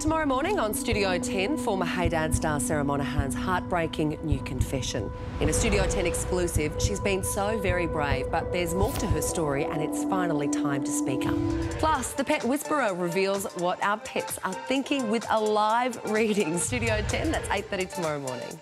Tomorrow morning on Studio 10, former Hey Dad star Sarah Monahan's heartbreaking new confession. In a Studio 10 exclusive, she's been so very brave, but there's more to her story and it's finally time to speak up. Plus, the pet whisperer reveals what our pets are thinking with a live reading. Studio 10, that's 8.30 tomorrow morning.